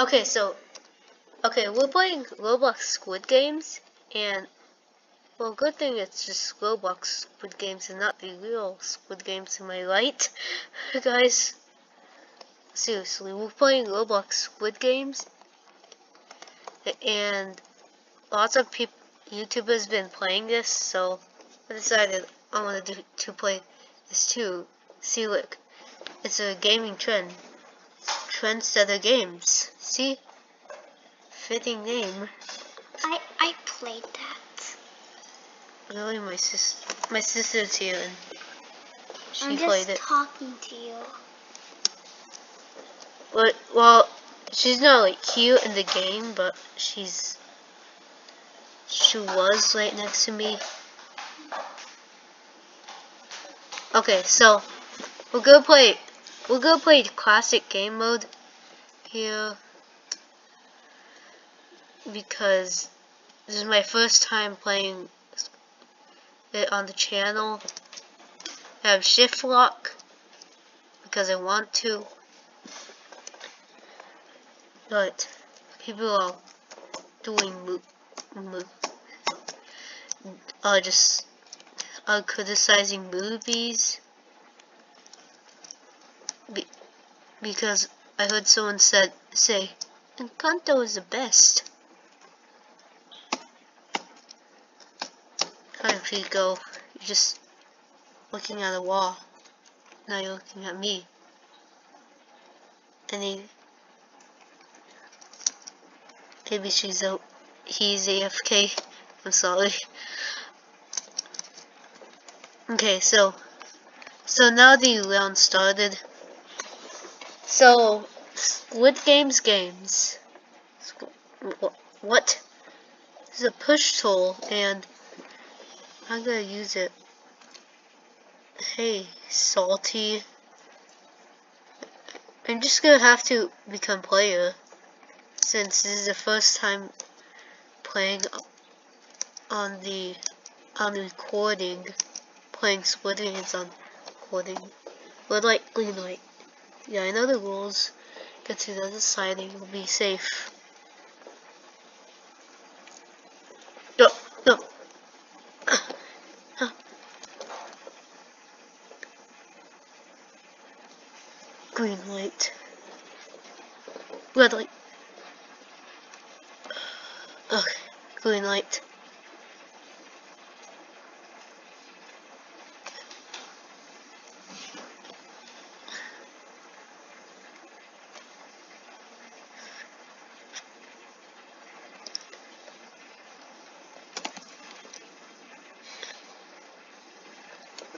Okay, so, okay, we're playing Roblox Squid Games, and, well, good thing it's just Roblox Squid Games and not the real Squid Games in my light, guys. Seriously, we're playing Roblox Squid Games, and lots of people, YouTubers been playing this, so I decided I wanted to, to play this too. See, look, it's a gaming trend. Trendsetter Games. See? Fitting name. I I played that. Really, my sis, my sister's here and she I'm played just it. talking to you. But well, she's not like cute in the game, but she's she was right next to me. Okay, so we're gonna play we're gonna play classic game mode here because this is my first time playing it on the channel. I have shift lock because I want to. But people are doing mo mo are just are criticizing movies be because I heard someone said say Encanto is the best. How you go? You're just looking at a wall. Now you're looking at me. And he Maybe she's out. He's AFK. I'm sorry. Okay, so so now the round started. So Squid Games games. What? This is a push tool, and I'm gonna use it. Hey, salty. I'm just gonna have to become player since this is the first time playing on the on recording, playing Squid Games on recording. Red light, green light. Yeah, I know the rules. Get to the other side and you'll be safe. No, no. Green light. Red light. Okay, green light.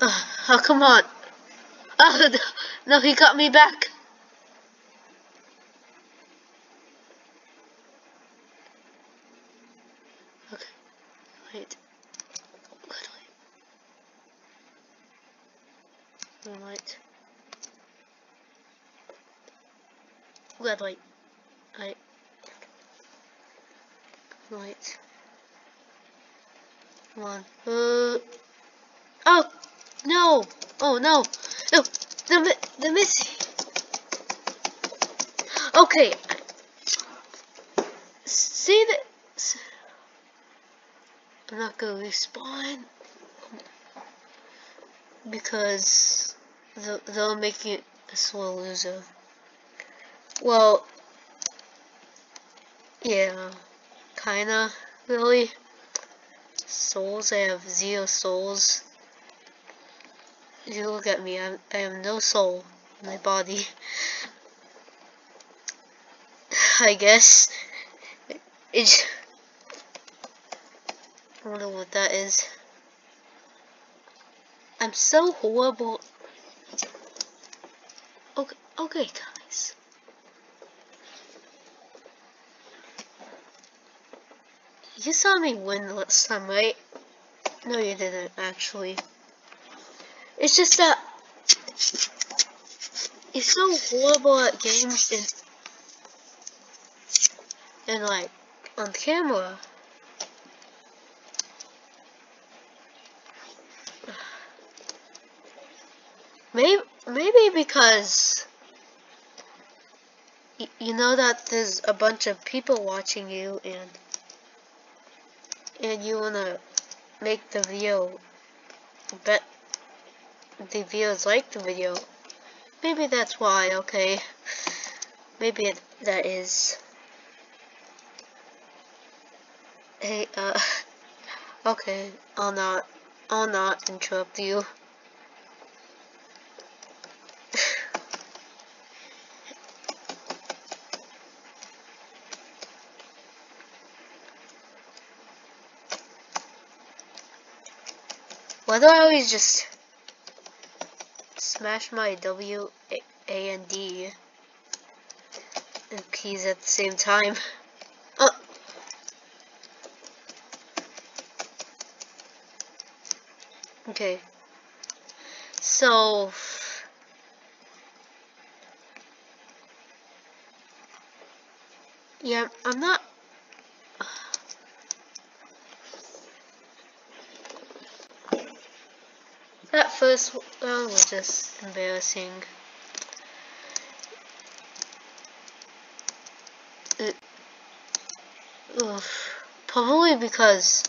Uh, oh, come on. Oh, no, he got me back. Okay, wait. Good light. Green light. Red light. Light. Light. Come on. Uh. Oh! No! Oh no! No! The, the missing! Okay. See that? I'm not gonna respawn because they'll, make it a slow loser. Well, yeah, kinda, really. Souls, I have zero souls. You look at me, I'm, I have no soul in my body. I guess. It's. I don't know what that is. I'm so horrible. Okay, okay, guys. You saw me win last time, right? No, you didn't, actually. It's just that you're so horrible at games and, and like, on camera. Maybe, maybe because you know that there's a bunch of people watching you and and you wanna make the video bet the viewers like the video. Maybe that's why, okay. Maybe it, that is. Hey, uh, okay, I'll not, I'll not interrupt you. Why do I always just smash my W, A, and D keys at the same time? Uh. Okay. So... Yeah, I'm not First was just embarrassing. Oof. Probably because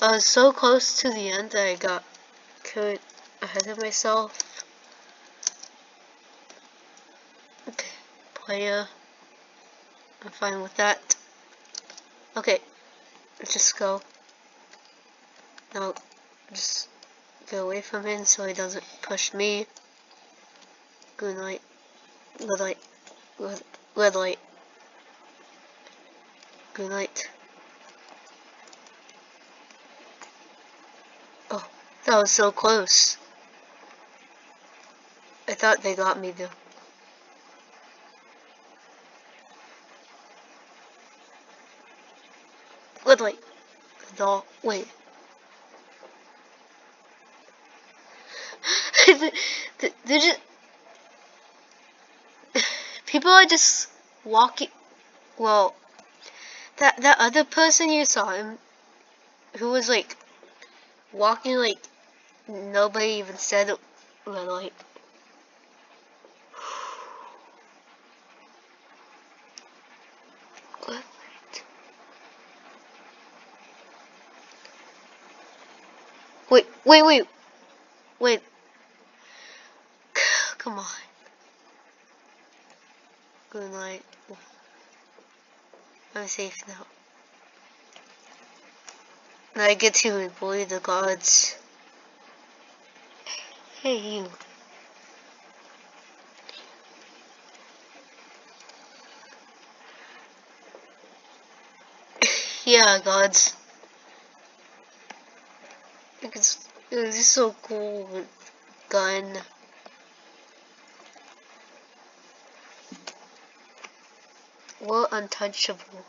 I was so close to the end that I got carried ahead of myself. Okay, player. I'm fine with that. Okay, let's just go. No, just go away from him so he doesn't push me. Good night. Good night. Good, good night. Good night. Oh, that was so close. I thought they got me though. Good light. No, wait. They're just people are just walking. Well, that that other person you saw him, who was like walking like nobody even said it, like. Wait, wait, wait, wait. Come on. Good night. I'm safe now. I get to bully the gods. Hey, you. yeah, gods. It's, it's so cool gun. We're untouchable.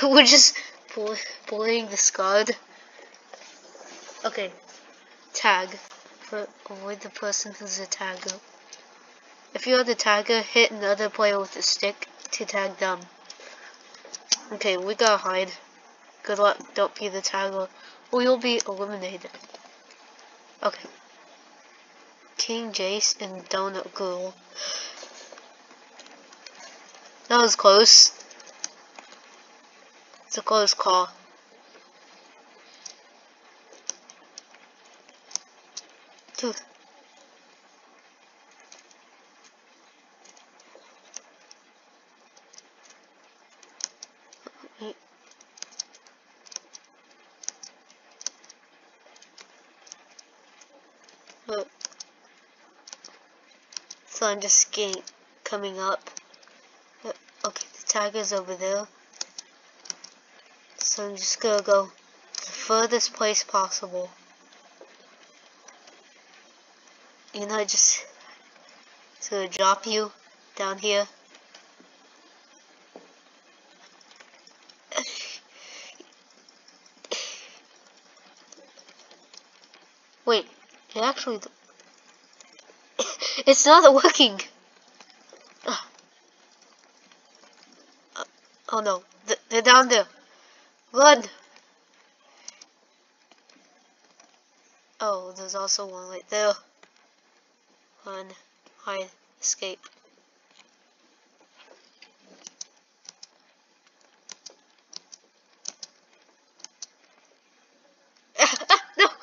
We're just bull bullying the squad. Okay. Tag. For avoid the person who's a tagger. If you're the tagger, hit another player with a stick to tag them. Okay, we gotta hide. Good luck, don't be the tagger, or you'll be eliminated. Okay. King Jace and Donut Girl. That was close. It's a close call. Look. Oh. So I'm just getting coming up. Tiger's over there. So I'm just gonna go the furthest place possible. And I just gonna drop you down here. Wait, it actually it's not working. Oh no, Th they're down there. Run! Oh, there's also one right there. Run, hide, escape. Ah, ah,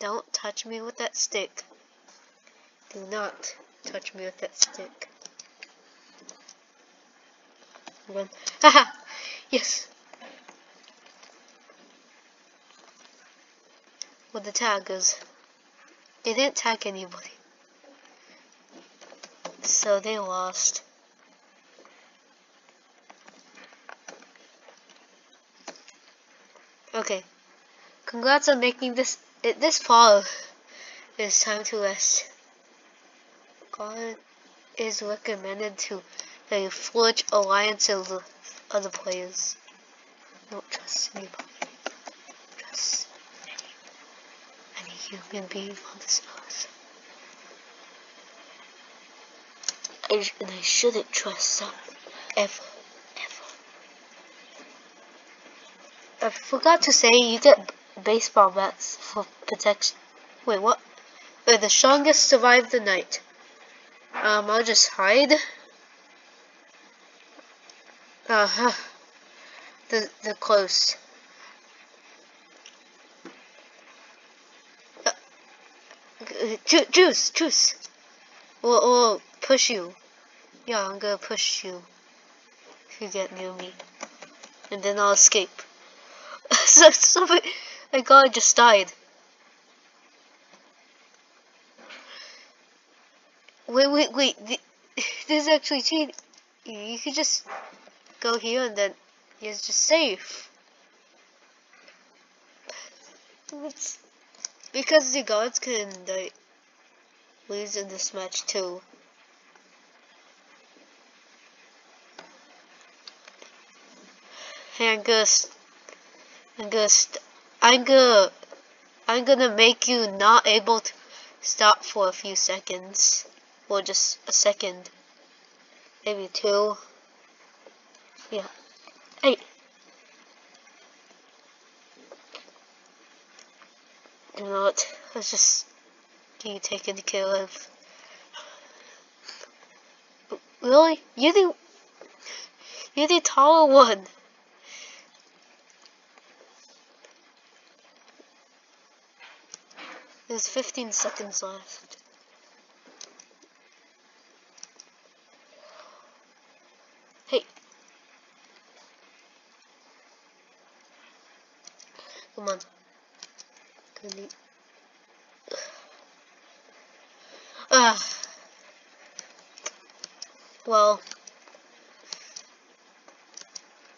Don't touch me with that stick. Do not touch me with that stick. Haha! yes! With the taggers. They didn't tag anybody. So they lost. Okay. Congrats on making this it, this fall. It's time to rest. God is recommended to they forge alliances with other players. Don't trust anybody. Trust any, any human being on this earth. I, and I shouldn't trust them Ever. ever. I forgot to say you get baseball bats for protection. Wait, what? Wait, the strongest survive the night. Um, I'll just hide. Uh huh. The the close. Uh, ju juice, juice. We'll, we'll push you. Yeah, I'm gonna push you. If you get near me, and then I'll escape. so, somebody, a guy just died. Wait, wait, wait. This is actually cheating. You could just go here and then you're just safe. It's because the gods can like, lose in this match too. And just I'm gonna I'm gonna I'm gonna make you not able to stop for a few seconds or just a second maybe two yeah. Hey. You know what let's just you taken care of really? You're the you're the taller one. There's 15 seconds left. Hey. Come on. Can Ah. Well.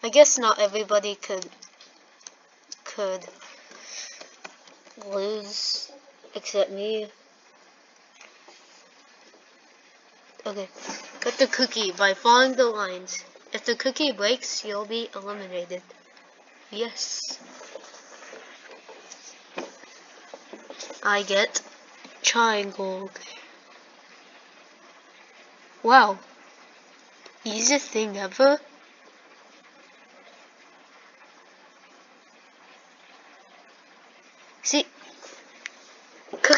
I guess not everybody could could lose except me. Okay, cut the cookie by following the lines. If the cookie breaks, you'll be eliminated. Yes. I get triangle. Wow. Easiest thing ever. See,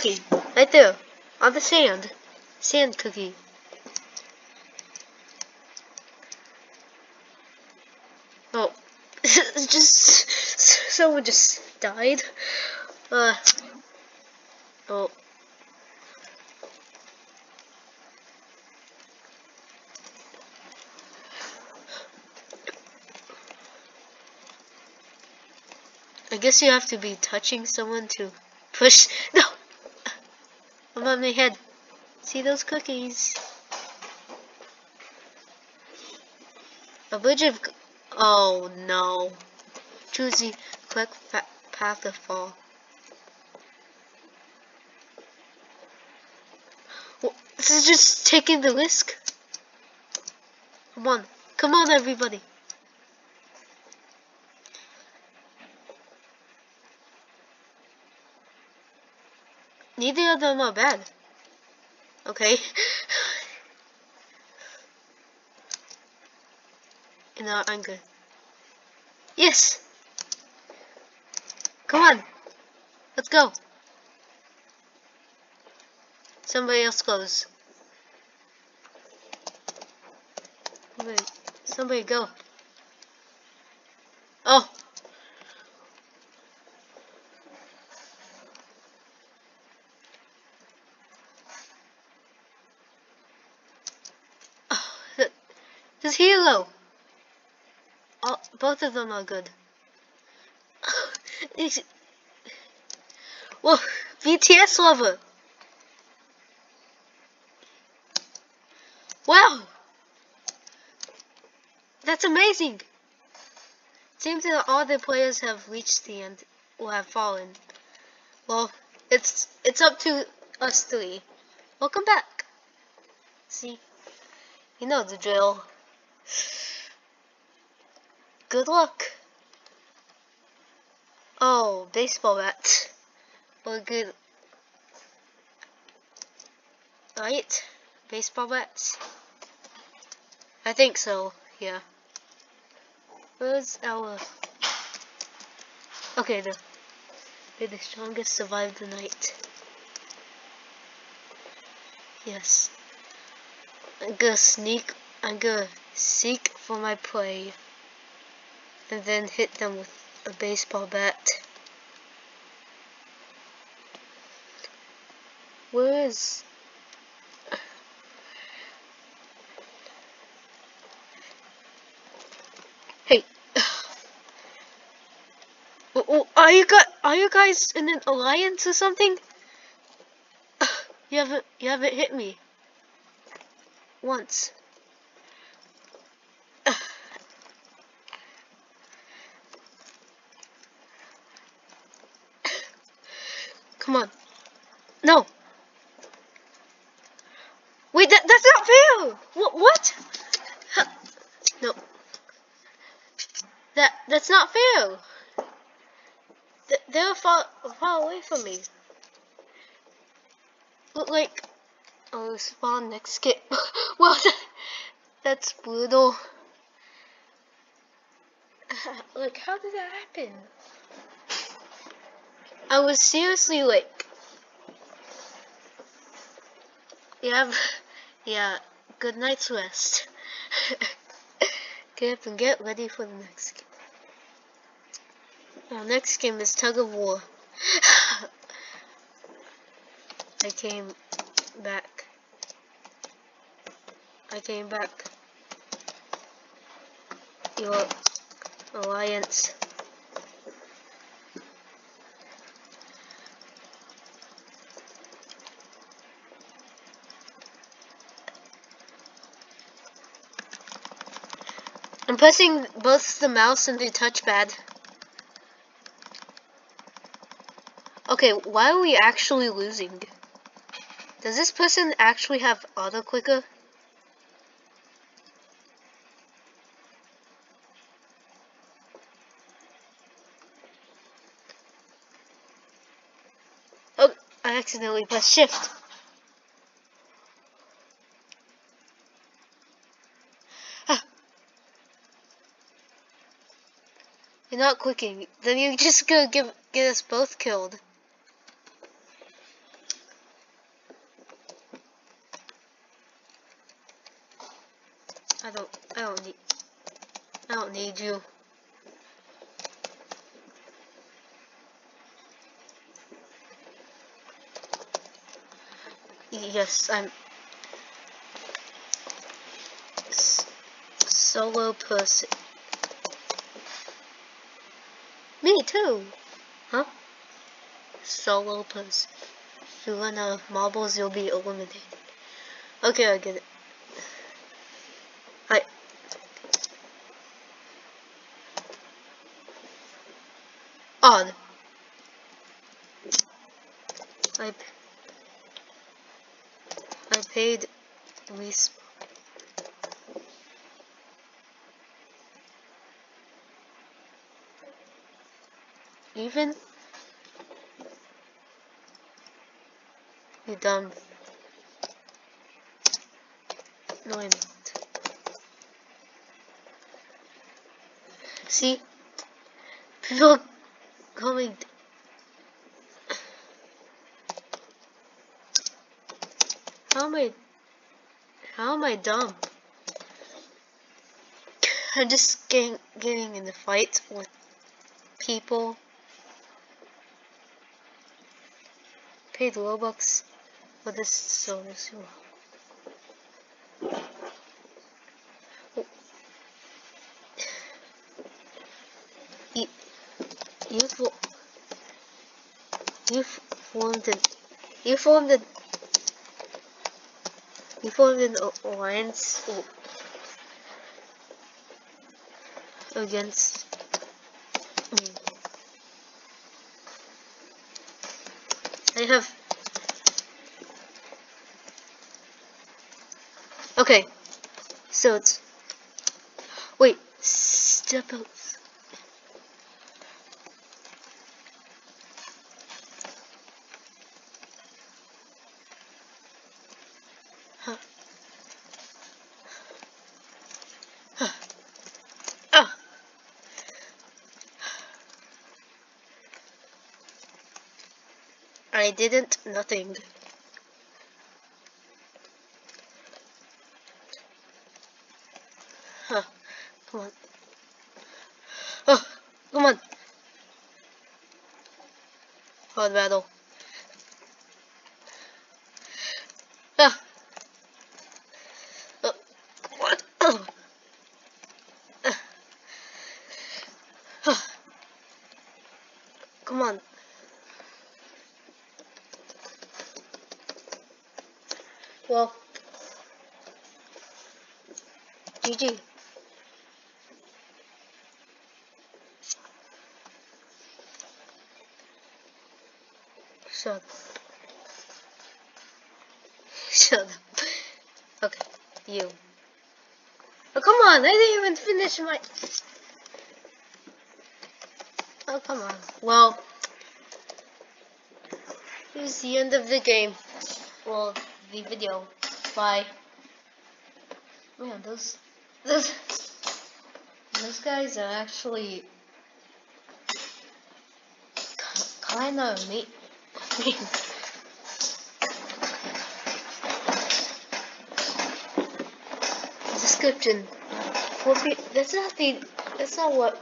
cookie. Right there. On the sand. Sand cookie. Oh. just someone just died. Uh oh. I guess you have to be touching someone to push. No! Above my head. See those cookies? A bridge of... Oh no. Choose the path to fall. Well, this is just taking the risk. Come on. Come on, everybody. Neither of them are bad. Okay. now I'm good. Yes! Come on! Let's go! Somebody else goes. Somebody, somebody go. Oh! This hero. Oh, both of them are good. Whoa, BTS lover. Wow. That's amazing. Seems that all the players have reached the end or have fallen. Well, it's it's up to us three. Welcome back. See, you know the drill. Good luck. Oh, baseball bat. Well, good. Right? Baseball bats? I think so, yeah. Where's our... Okay, the... May the strongest survive the night. Yes. I'm gonna sneak... I'm gonna seek for my prey. And then hit them with a baseball bat. Where is... Hey. Oh, oh, Are you guys, are you guys in an alliance or something? You haven't, you haven't hit me. Once. Come on. No. Wait, that, that's not fair. What? What? No. That that's not fair. Th- They're far far away from me. Look like oh spawn next skip. well, that, that's brutal. like, how did that happen? I was seriously like, yeah, yeah. Good night's rest. get up and get ready for the next game. Our next game is tug of war. I came back. I came back. Your alliance. I'm pressing both the mouse and the touchpad. Okay, why are we actually losing? Does this person actually have auto clicker? Oh, I accidentally pressed shift. You're not clicking. Then you're just gonna give, get us both killed. I don't, I don't need, I don't need you. Yes, I'm s- solo person. Me too. Huh? Solo person. If you run out of marbles, you'll be eliminated. Okay, I get it. I. Odd. I. I paid resp. Even. You dumb. No, I'm not. See? People coming. How am I? How am I dumb? I'm just getting getting in the fight with people. paid Robux for this service. Wow. You, you've, you've formed an, you formed an, you formed an alliance against I have okay, so it's wait step out. Didn't nothing. Huh. Come on. Oh, come on. Hard battle. Ah. Oh. What? Oh. Ah. Ah. Come on. Well, GG. Shut up. Shut up. Okay, you. Oh, come on, I didn't even finish my... Oh, come on. Well, here's the end of the game. Well, the video. Bye. Oh, Man, those... Those... Those guys actually... Kind of mean. Description. Four pe- that's not the. That's not what.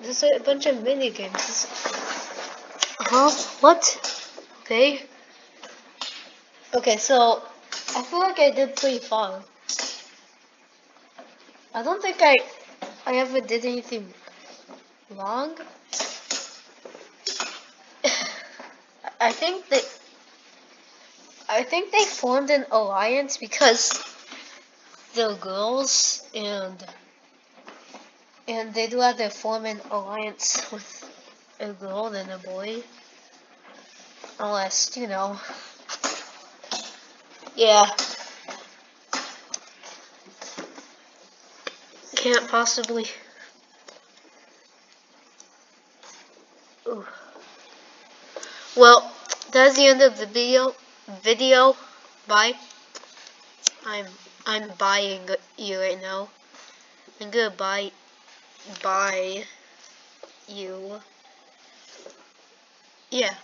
There's a bunch of mini games. Huh? What? Okay. Okay, so I feel like I did pretty fine. I don't think I I ever did anything wrong. I think that I think they formed an alliance because the girls and and they'd rather form an alliance with a girl than a boy. Unless, you know. Yeah. Can't possibly. Ooh. Well, that's the end of the video. Video. Bye. I'm I'm buying you right now. I'm gonna buy buy you. Yeah.